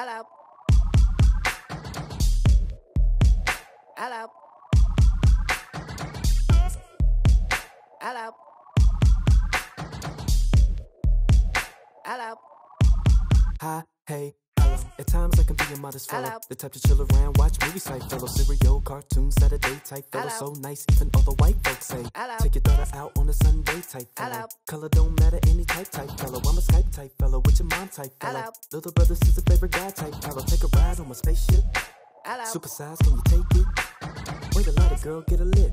Hello. Hello. Hello. Hello. Hi, hey. At times I can be a modest fellow. The type to chill around, watch movies type fellow. Cereal, cartoons, Saturday type fellow. So nice, even all the white folks say. Hello. Take your daughter out on a Sunday type fellow. Hello. Color don't matter, any type type fellow. I'm a Skype type fellow, with your mom type fellow. Little brother, sister, favorite guy type fellow. Take a ride on my spaceship. Hello. Supersize, can you take it? Wait a lot of girl, get a lit.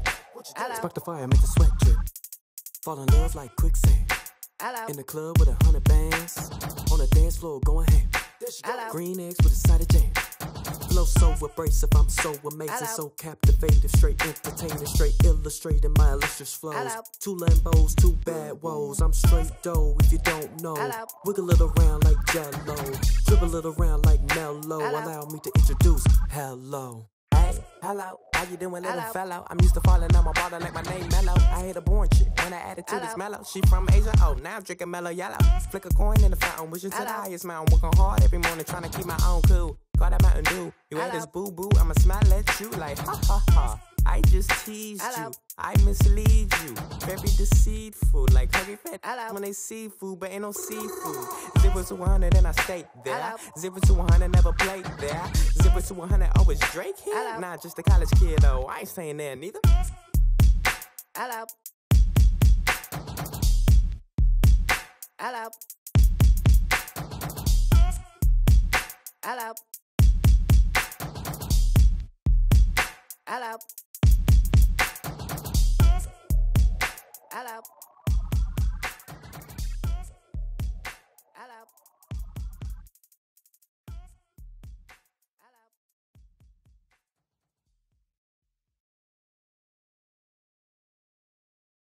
Spark the fire, make the sweat drip. Fall in love like quicksand. Hello. In the club with a hundred bands. On the dance floor going ham. Hello. Green eggs with a side of jam. Flow so abrasive, I'm so amazing, Hello. so captivating, straight entertaining, straight illustrating my illustrious flows. Hello. Two Lambos, two bad woes. I'm straight dough if you don't know. Hello. Wiggle it around like jello. Dribble it around like Melo. Allow me to introduce hello. Hello, how you doing, little Hello. fellow? I'm used to falling on my bottle like my name Melo. I hate a born chick when her attitude is Hello. mellow. She from Asia, oh, now I'm drinking mellow yellow. Flick a coin in the fountain, wishing to the highest mountain. Working hard every morning, trying to keep my own cool. Got that Mountain Dew. You ain't this boo boo, I'ma smile at you like ha ha ha. I just teased Hello. you. I mislead you. Very deceitful, like hungry fat Hello. when they see food, but ain't no seafood. Zero to 100 and I stay there. Hello. Zero to 100 never played there. Zero to 100 always Drake here. Hello. Nah, just a college kid though. I ain't staying there neither. Hello. Hello. Hello. Hello.